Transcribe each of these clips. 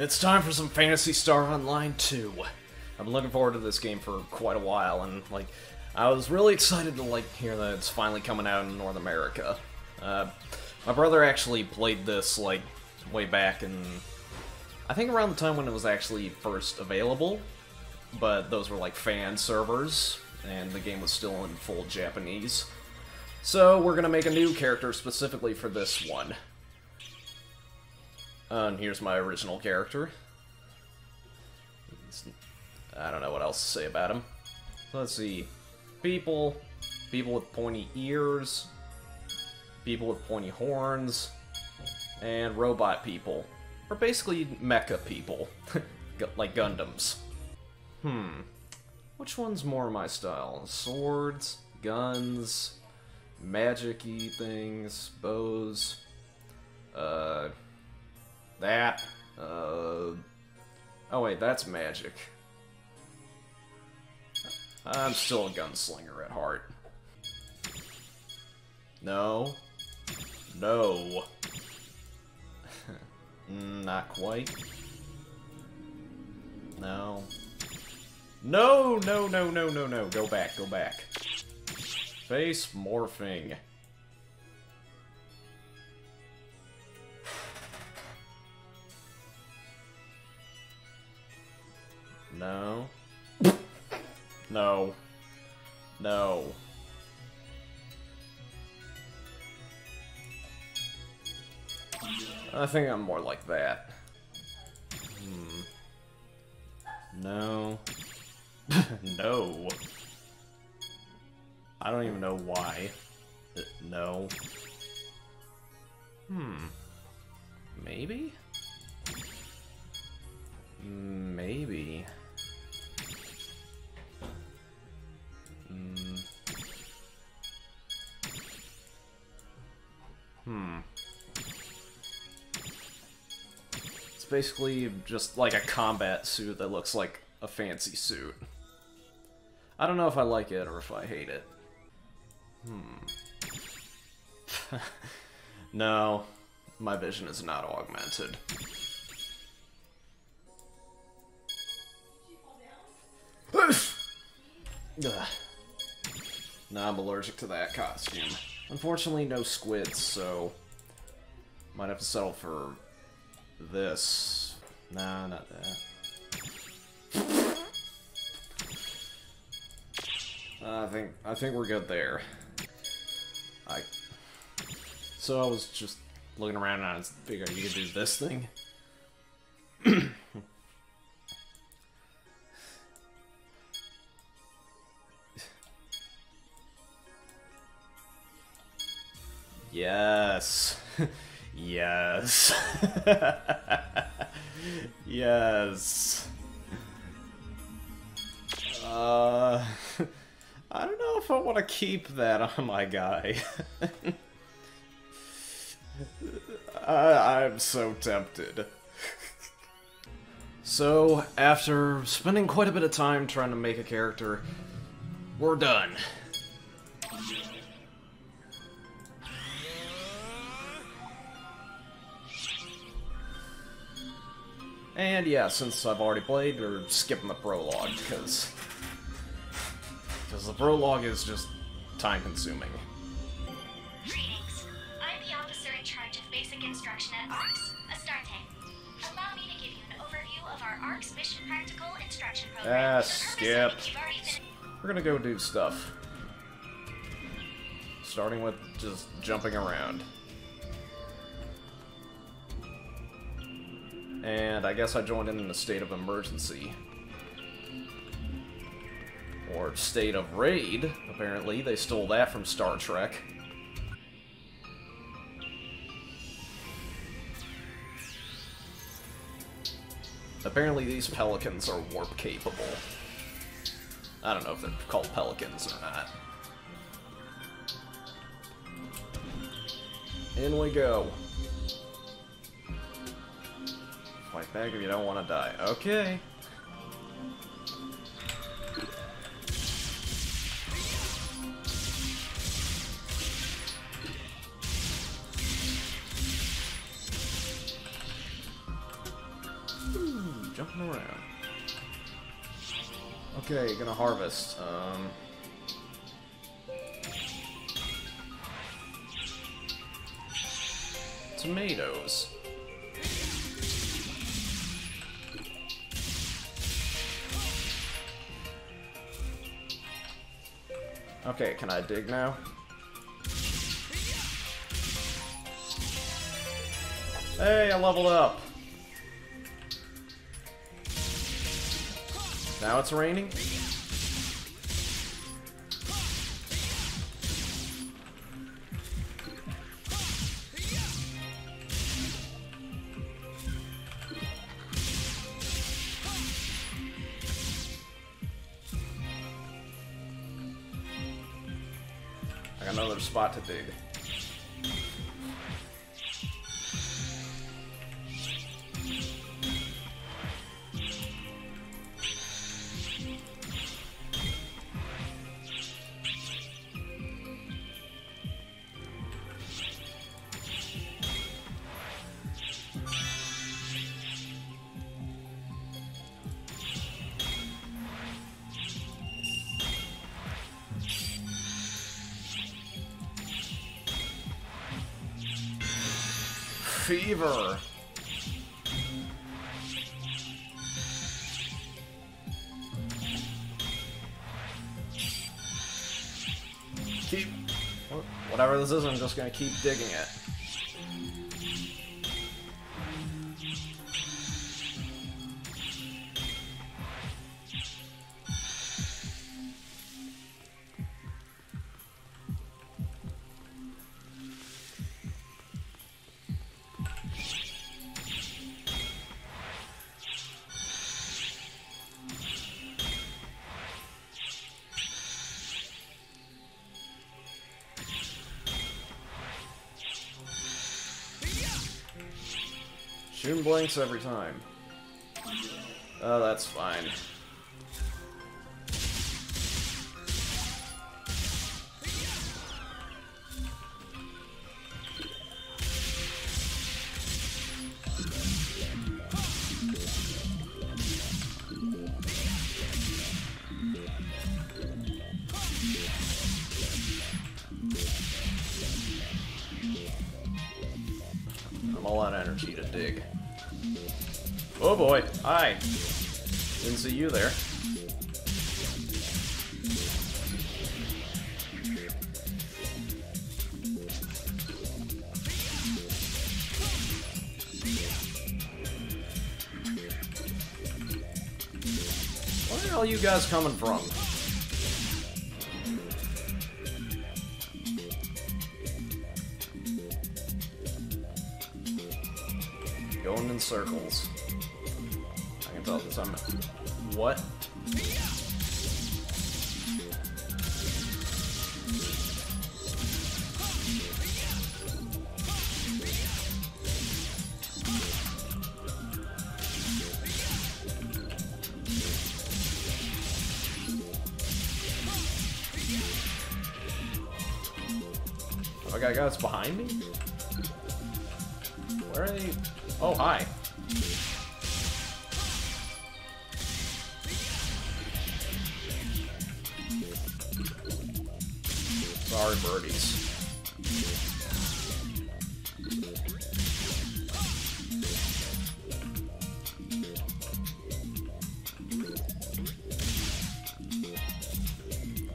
It's time for some Phantasy Star Online 2. I've been looking forward to this game for quite a while, and like, I was really excited to like hear that it's finally coming out in North America. Uh, my brother actually played this like way back in, I think around the time when it was actually first available, but those were like fan servers, and the game was still in full Japanese. So we're gonna make a new character specifically for this one. Uh, and here's my original character. He's, I don't know what else to say about him. Let's see. People. People with pointy ears. People with pointy horns. And robot people. Or basically mecha people. like Gundams. Hmm. Which one's more my style? Swords, guns, magic-y things, bows, that, uh, oh wait, that's magic. I'm still a gunslinger at heart. No. No. Not quite. No. No, no, no, no, no, no. Go back, go back. Face morphing. No. No. No. I think I'm more like that. Hmm. No. no. I don't even know why. Uh, no. Hmm. Maybe? Maybe. Basically just like a combat suit that looks like a fancy suit. I don't know if I like it or if I hate it. Hmm. no, my vision is not augmented. nah, I'm allergic to that costume. Unfortunately, no squids, so... Might have to settle for... this. Nah, not that. I think I think we're good there. I so I was just looking around and I was figuring you could do this thing. yes. Yes. yes. Uh I don't know if I want to keep that on my guy. I, I'm so tempted. so, after spending quite a bit of time trying to make a character, we're done. And yeah, since I've already played, we're skipping the prologue, because because the prologue is just time-consuming. Greetings. I'm the officer in charge of basic instruction at ARKS, Astarte. Allow me to give you an overview of our ARKS Mission Practical Instruction Program. Ah, the purpose of skip. which you've already been- We're gonna go do stuff. Starting with just jumping around. And I guess I joined in in a state of emergency. Or state of raid, apparently. They stole that from Star Trek. Apparently these pelicans are warp capable. I don't know if they're called pelicans or not. In we go. Like that, if you don't want to die. Okay. Hmm, jumping around. Okay, gonna harvest. Um... Tomatoes. Okay, can I dig now? Hey, I leveled up! Now it's raining? Fever. Keep... Whatever this is, I'm just gonna keep digging it. Shooting blanks every time. Oh, that's fine. Hi! Didn't see you there. Where the hell are you guys coming from? Going in circles. I this I'm... What? Oh, I got guys behind me? Where are they? Oh, hi.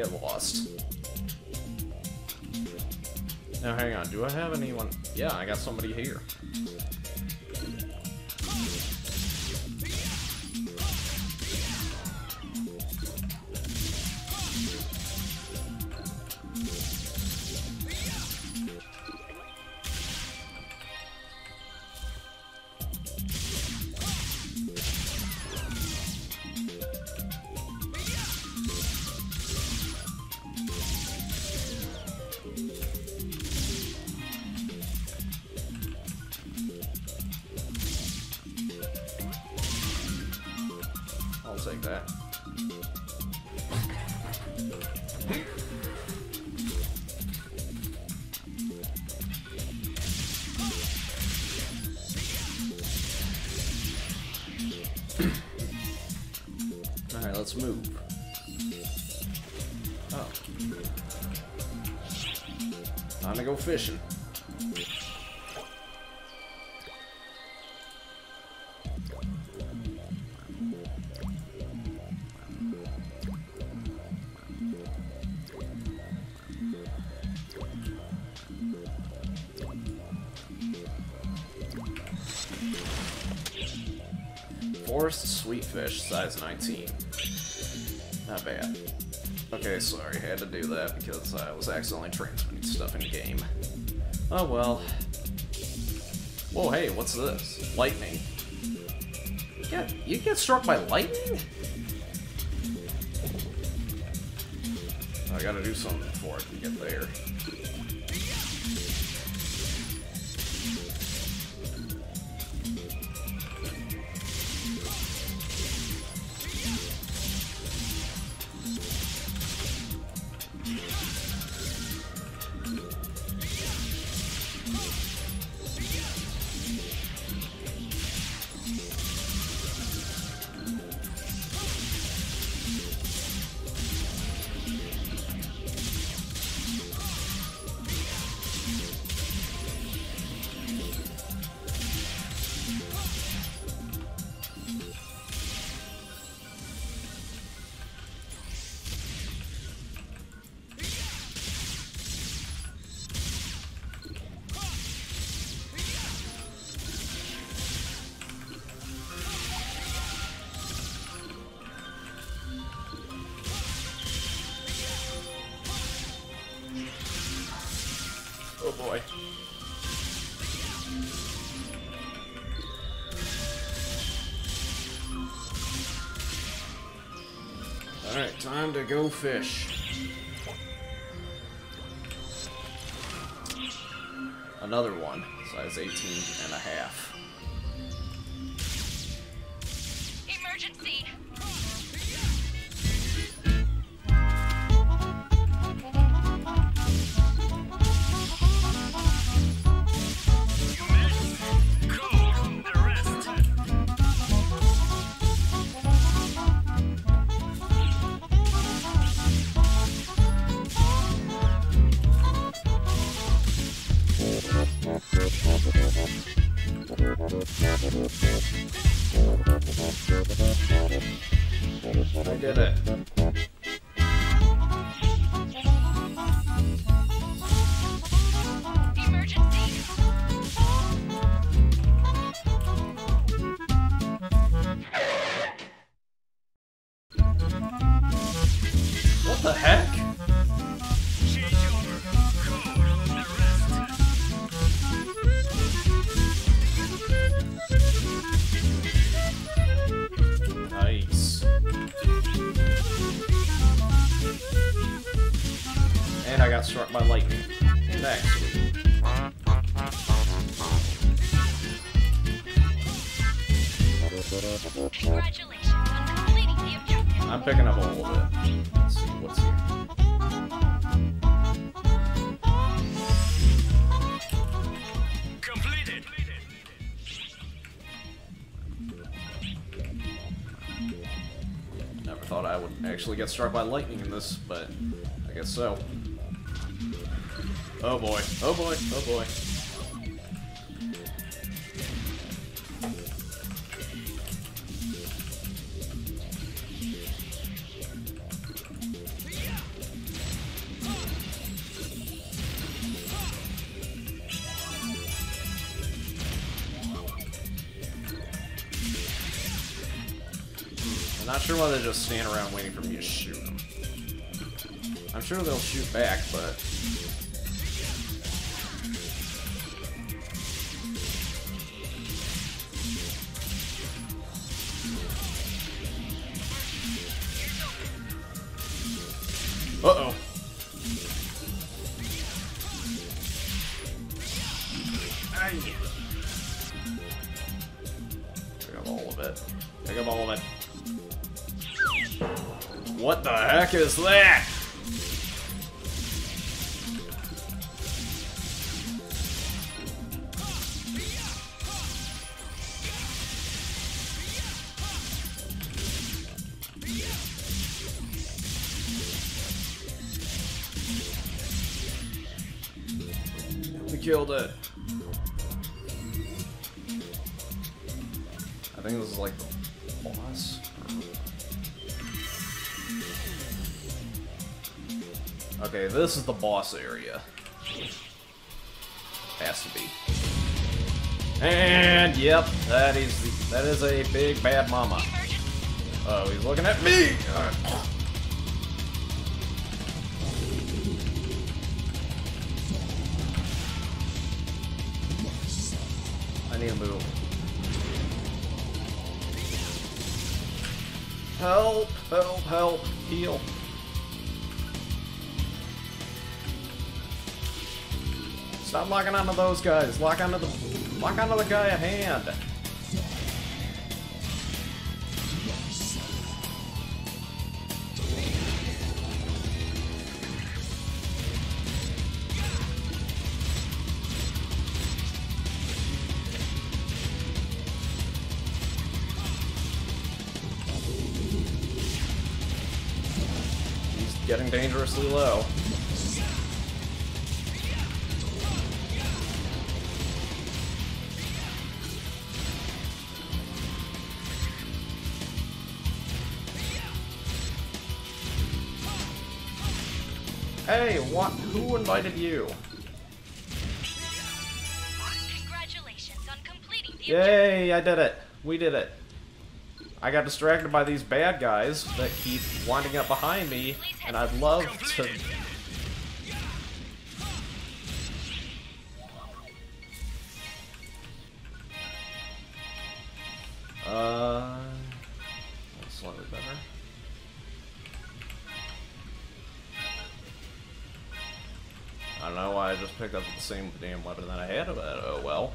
Get lost. Now, hang on. Do I have anyone? Yeah, I got somebody here. I'll that. Alright, let's move. Oh. Time to go fishing. Size 19. Not bad. Okay, sorry, had to do that because I was accidentally transmitting stuff in game. Oh well. Whoa, hey, what's this? Lightning. You get, you get struck by lightning? I gotta do something before I can get there. Boy. Alright, time to go fish. Another one, size 18 and a half. Congratulations on completing the objective. I'm picking up a little bit. Let's see what's here. Completed. Never thought I would actually get struck by lightning in this, but I guess so. Oh boy. Oh boy. Oh boy. Not sure why they just stand around waiting for me to shoot them. I'm sure they'll shoot back, but... Uh-oh. Pick up all of it. Pick up all of it. What the heck is that? We killed it. I think this is like the boss. Okay, this is the boss area. Has to be. And yep, that is the, that is a big bad mama. Oh, he's looking at me. I need to move. Help! Help! Help! Heal! Stop locking onto those guys. Lock onto the lock onto the guy at hand. He's getting dangerously low. Hey, what? Who invited you? Congratulations on completing the Yay, I did it. We did it. I got distracted by these bad guys that keep winding up behind me, and I'd love to... Uh... just picked up the same damn weapon that I had, but oh well.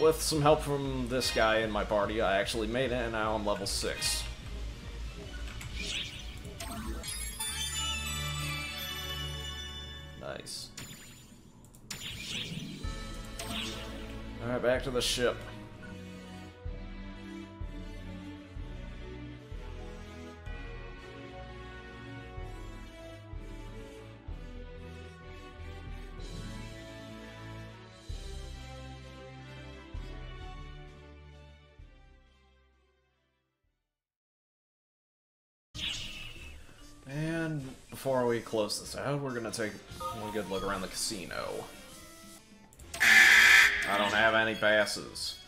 With some help from this guy in my party, I actually made it, and now I'm level 6. Nice. Alright, back to the ship. Close this out, we're gonna take a good look around the casino. I don't have any passes.